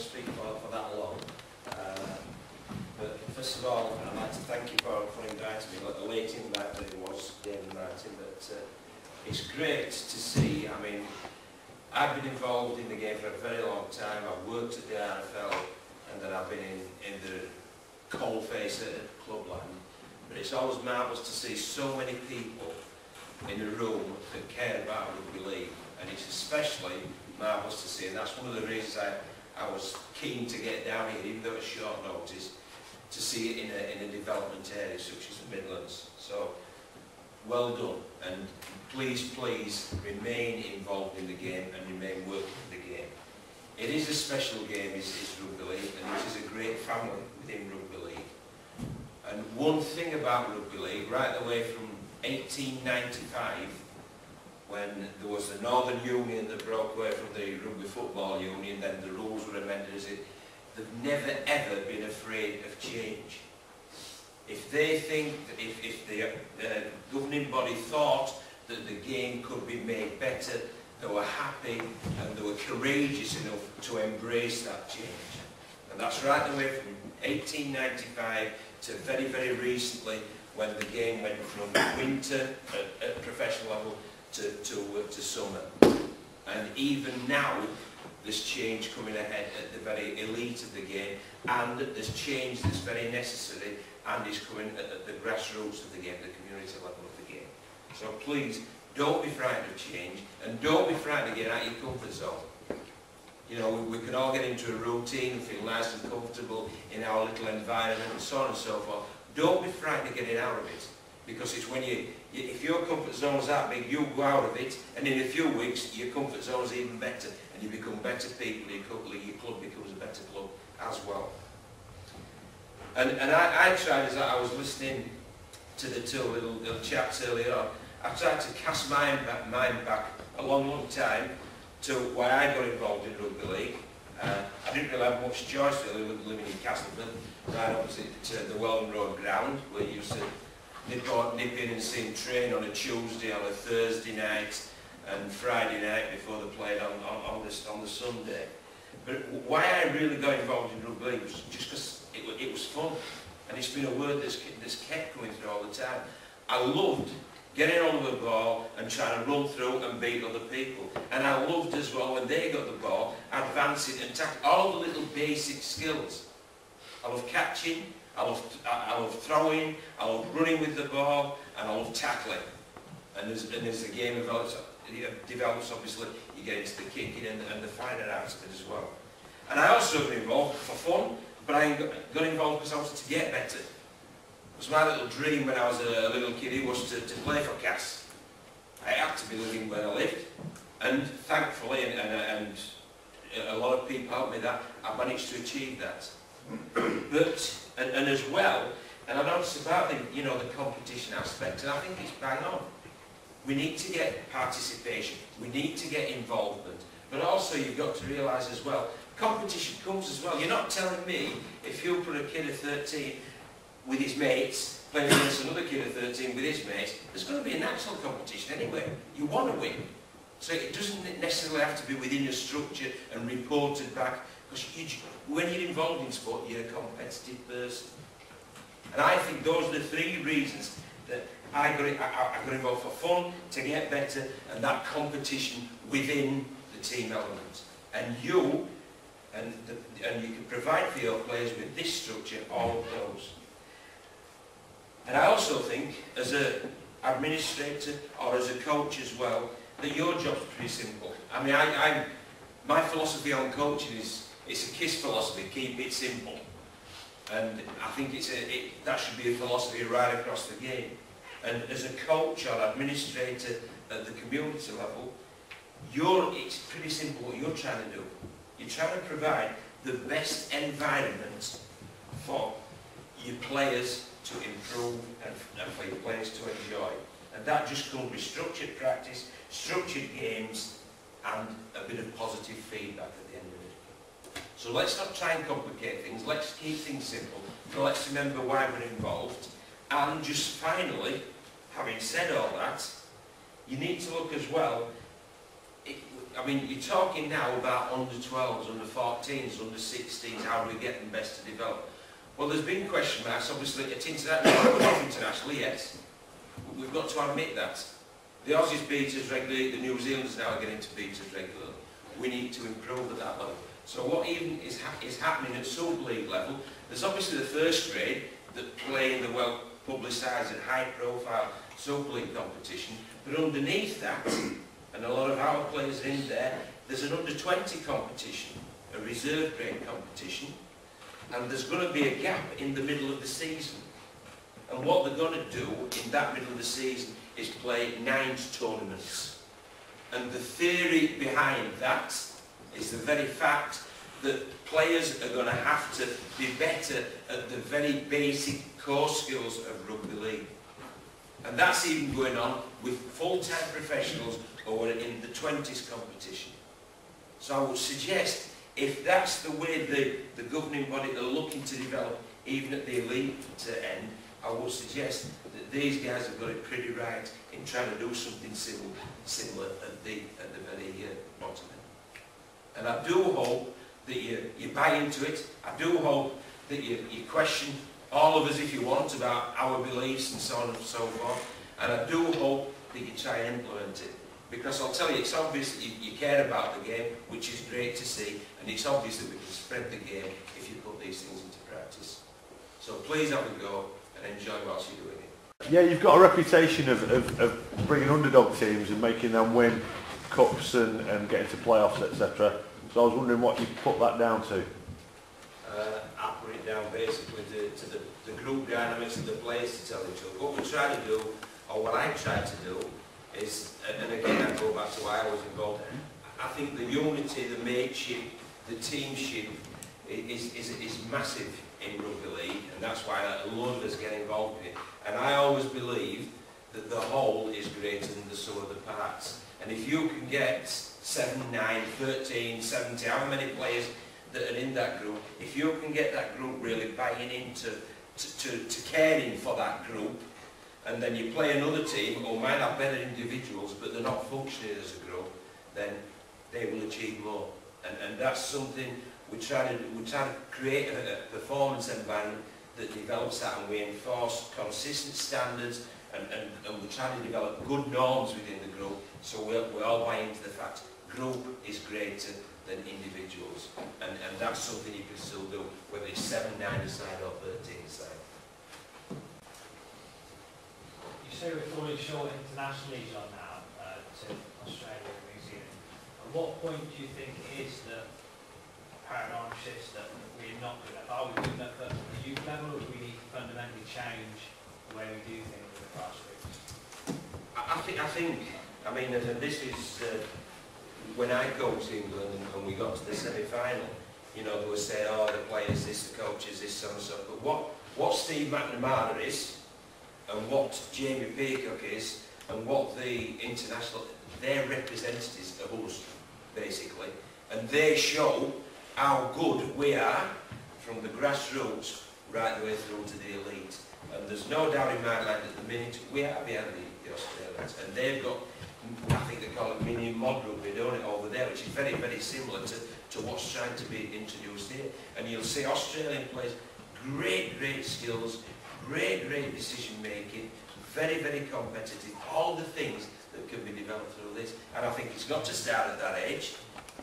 speak for, for that long. Uh, but first of all, I'd like to thank you for, for inviting me, like the late in that it was, David Martin, but uh, it's great to see, I mean, I've been involved in the game for a very long time. I've worked at the RFL and then I've been in, in the coal face at Clubland. But it's always marvellous to see so many people in a room that care about rugby league. And it's especially marvellous to see, and that's one of the reasons I, I was keen to get down here, even though it's short notice, to see it in a, in a development area such as the Midlands. So, well done. And please, please remain involved in the game and remain working the game. It is a special game, is, is rugby league, and it is a great family within rugby league. And one thing about rugby league, right away from 1895, when there was the Northern Union that broke away from the Rugby Football Union, then the rules were amended it, they've never ever been afraid of change. If they think, that if, if the uh, governing body thought that the game could be made better, they were happy and they were courageous enough to embrace that change. And that's right the way from 1895 to very, very recently when the game went from winter at, at professional level to, to, to summer. And even now, this change coming ahead at the very elite of the game, and this change that's very necessary and is coming at, at the grassroots of the game, the community level of the game. So please, don't be frightened of change, and don't be frightened of getting out of your comfort zone. You know, we, we can all get into a routine and feel nice and comfortable in our little environment and so on and so forth. Don't be frightened of getting out of it, because it's when you if your comfort zone is that big, you'll go out of it, and in a few weeks, your comfort zone is even better, and you become better people, your club, your club becomes a better club as well. And, and I, I tried, as I was listening to the two little, little chaps earlier on, I tried to cast my mind back a long, long time to why I got involved in rugby league. Uh, I didn't really have much choice really living in Castleford, right opposite to the Wheldon Road ground, where you used to nip, out, nip in and see him train on a Tuesday, on a Thursday night, and Friday night before they played on, on, on, the, on the Sunday. But why I really got involved in rugby was just because it, it was fun. And it's been a word that's, that's kept coming through all the time. I loved getting on the ball and trying to run through and beat other people. And I loved as well when they got the ball, advancing and tackling, all the little basic skills. I love catching, I love, I love throwing, I love running with the ball, and I love tackling. And as, and as the game develops, develops, obviously, you get into the kicking and, and the finer arts of it as well. And I also got involved for fun, but I got involved because I wanted to get better. It was my little dream when I was a little kid, it was to, to play for Cas. I had to be living where I lived. And thankfully, and, and, and a lot of people helped me that, I managed to achieve that. but, and, and as well, and I noticed about the, you know, the competition aspect, and I think it's bang on. We need to get participation, we need to get involvement, but also you've got to realise as well, competition comes as well. You're not telling me if you put a kid of 13 with his mates playing against another kid of 13 with his mates, there's going to be a natural competition anyway. You want to win. So it doesn't necessarily have to be within a structure and reported back, because when you're involved in sport, you're a competitive person. And I think those are the three reasons that I got, I, I got involved for fun, to get better, and that competition within the team element. And you and, the, and you can provide for your players with this structure, all of those. And I also think, as an administrator or as a coach as well, that your job's pretty simple. I mean, I, I'm, my philosophy on coaching is, it's a KISS philosophy, keep it simple. And I think it's a, it, that should be a philosophy right across the game. And as a coach or administrator at the community level, you're, it's pretty simple what you're trying to do. You're trying to provide the best environment for your players to improve and, and for your players to enjoy. And that just comes with structured practice, structured games, and a bit of positive feedback at the end. So let's not try and complicate things, let's keep things simple, but let's remember why we're involved. And just finally, having said all that, you need to look as well, it, I mean, you're talking now about under 12s, under 14s, under 16s, how do we get them best to develop? Well, there's been question marks, obviously, at international, internationally, yes. We've got to admit that. The Aussies beat us regularly, the New Zealanders now are getting to beat us regularly. We need to improve at that level. So what even is, ha is happening at Super League level, there's obviously the first grade that play in the well-publicised and high-profile Super League competition, but underneath that, and a lot of our players are in there, there's an under-20 competition, a reserve grade competition, and there's going to be a gap in the middle of the season. And what they're going to do in that middle of the season is play nine tournaments. And the theory behind that is the very fact that players are going to have to be better at the very basic core skills of rugby league. And that's even going on with full-time professionals are in the 20s competition. So I would suggest, if that's the way the, the governing body are looking to develop, even at the elite end, I would suggest that these guys have got it pretty right in trying to do something similar, similar at the, at the very uh, bottom end. And I do hope that you, you buy into it. I do hope that you, you question all of us if you want about our beliefs and so on and so forth. And I do hope that you try and implement it. Because I'll tell you, it's obvious that you, you care about the game, which is great to see, and it's obvious that we can spread the game if you put these things into practice. So please have a go and enjoy whilst you're doing it. Yeah, you've got a reputation of, of, of bringing underdog teams and making them win cups and, and getting to playoffs, etc. So I was wondering what you put that down to. Uh, I put it down basically to, to the, the group dynamics of the players to tell the truth. What we try to do, or what I try to do, is, and again I go back to why I was involved, I think the unity, the mateship, the teamship is, is, is massive in rugby league and that's why a lot of us get involved in it. And I always believe that the whole is greater than the sum of the parts. And if you can get 7, 9, 13, 70, how many players that are in that group, if you can get that group really buying into to, to, to caring for that group, and then you play another team who might have better individuals, but they're not functioning as a group, then they will achieve more. And, and that's something we try to we try to create a, a performance environment that develops that, and we enforce consistent standards, and, and, and we try to develop good norms within the group, so we we all buy into the fact group is greater than individuals, and, and that's something you can still do, whether it's 7, 9 aside or 13 aside. You say we're falling short internationally, John, now uh, to Australia and New Zealand. At what point do you think is that paradigm shifts that we're not good at? Are we good enough at the youth level, or do we need to fundamentally change the way we do things with the grassroots? I, I think, I think, I mean, this is, uh, when I go to England and, and we got to the semi-final, you know, they were say, oh, the players, this, the coaches, this, so and so. But what, what Steve McNamara is, and what Jamie Peacock is, and what the international, they're representatives of us, basically. And they show how good we are from the grassroots right the way through to the elite. And there's no doubt in my mind that the minute we are behind the, Australians, and they've got I think they call it mini mod rugby, don't it, over there, which is very, very similar to, to what's trying to be introduced here. And you'll see Australian players, great, great skills, great, great decision making, very, very competitive, all the things that can be developed through this. And I think it's got to start at that age.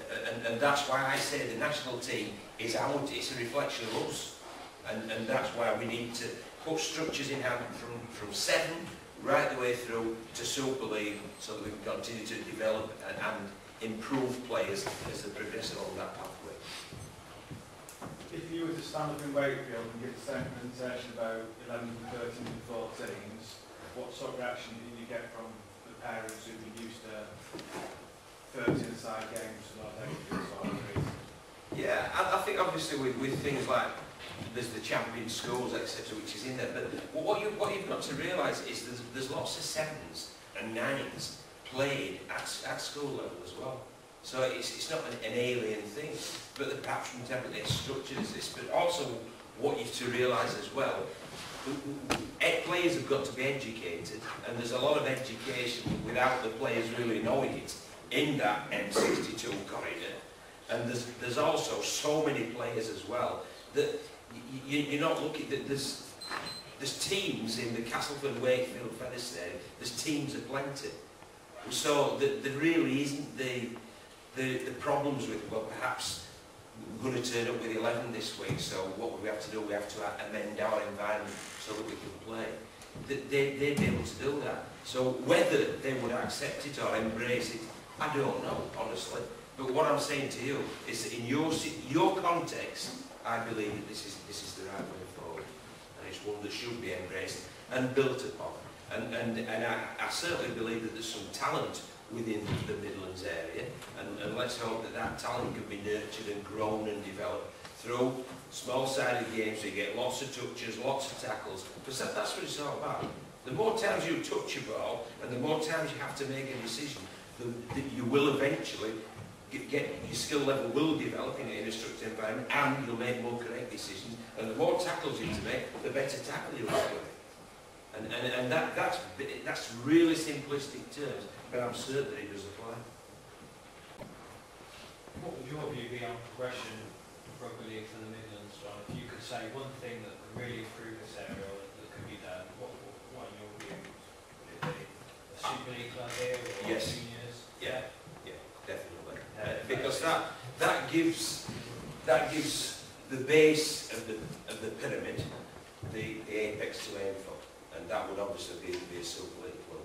And, and that's why I say the national team is our, it's a reflection of us. And, and that's why we need to put structures in hand from, from seven right the way through to Super League so that we can continue to develop and, and improve players as they progress along that pathway. If you were to stand up in Wakefield and give the same presentation about 11, 13 and 14s, what sort of reaction do you get from the parents who've used to 13 side games Yeah, I, I think obviously with, with things like there's the champion schools, etc., which is in there. But what, you, what you've got to realise is there's, there's lots of sevens and nines played at, at school level as well. So it's, it's not an, an alien thing. But the from template structured as this. But also what you've to realise as well, players have got to be educated, and there's a lot of education without the players really knowing it in that M62 corridor. And there's, there's also so many players as well that y- y- you're not looking, there's, there's teams in the Castleford, Wakefield, Featherstone, there's teams aplenty. So there, there really isn't the, the, the problems with, well, perhaps we're going to turn up with 11 this week, so what we have to do? We have to amend our environment so that we can play. They, they'd be able to do that. So whether they would accept it or embrace it, I don't know, honestly. But what I'm saying to you is that in your, your context, I believe that this is, this is the right way forward. And it's one that should be embraced and built upon. And, and, and I, I certainly believe that there's some talent within the Midlands area and, and let's hope that that talent can be nurtured and grown and developed through small-sided games so you get lots of touches, lots of tackles, because that, that's what it's all about. The more times you touch a ball and the more times you have to make a decision, the, you will eventually get, get your skill level will develop in, a structured environment and you'll make more correct decisions and the more tackles you to make, the better tackle you'll make. And, and, and that, that's, that's really simplistic terms, but I'm certain that it does apply. What would your view be on progression of rugby league for the Midlands, John? If you could say one thing that could really improve this area or that, that could be done, what, what, what in your view? Would it be a Super League club here or Yes. Yeah, yeah, definitely. Uh, because that, that gives, that gives the base of the, of the pyramid, the, the apex to aim for. And that would obviously be, be a Super League club.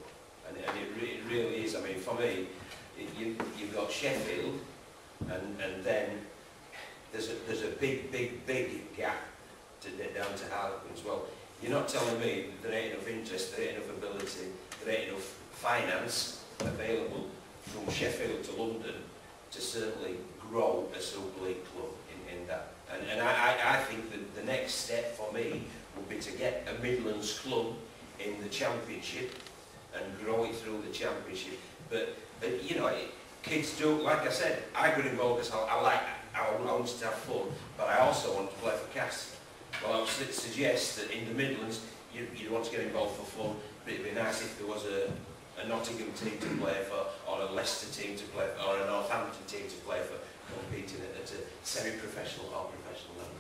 And, and it, re- it really is, I mean, for me, it, you, you've got Sheffield, and, and then there's a, there's a big, big, big gap to get down to Harlequins. Well, you're not telling me there ain't enough interest, there ain't enough ability, there ain't enough finance available from Sheffield to London to certainly grow a Super League club in, in that. And, and I, I, I think that the next step for me would be to get a Midlands club in the Championship and grow it through the Championship. But, but you know, it, kids do, like I said, I got involved because I, I like, I, I wanted to have fun, but I also want to play for Castle. Well, I would suggest that in the Midlands, you, you'd want to get involved for fun, but it'd be nice if there was a, a Nottingham team to play for, or a Leicester team to play for, or a Northampton team to play for, competing at, at a semi-professional or professional level.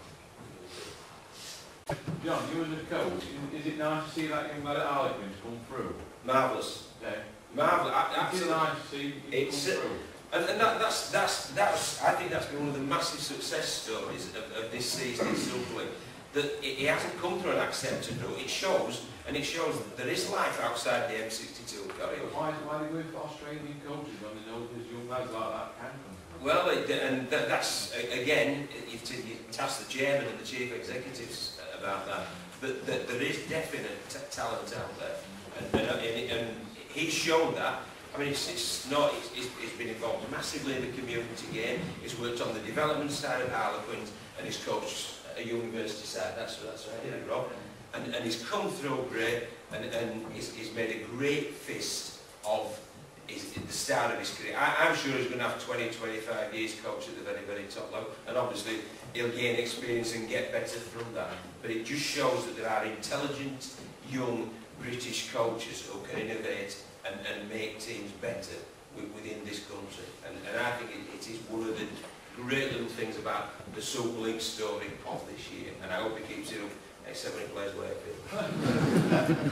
John, you as a coach, is- it nice to see that young lad at Harlequins come through? Marvellous. Yeah. Marvellous. Absolutely. nice to see It's, come through? And, and that, that's, that's, that's, I think that's been one of the massive success stories of, of this season in Super League. That it, it hasn't come through an accepted route. It shows, and it shows that there is life outside the M62 corridor. Why, why they going for Australian coaches when they know there's young lads like that can come? Well, it, and that, that's, again, you've, to, you task the chairman and the chief executives about that, that, that there is definite talent out there. And, and, and, and he's shown that. I mean, it's, it's not, it's, it's, it's been involved massively in the community game. He's worked on the development side of Harlequins and he's coached a university side. That's, that's right, yeah, Rob. And, and he's come through great and, and he's, he's made a great fist of his, the start of his career. I, I'm sure he's going to have 20, 25 years coach at the very, very top level. And obviously he'll gain experience and get better from that. But it just shows that there are intelligent, young British coaches who can innovate and, and make teams better within this country. And, and I think it, it is one of the great little things about the Super League story of this year. And I hope he keeps it up, except when he plays Wakefield.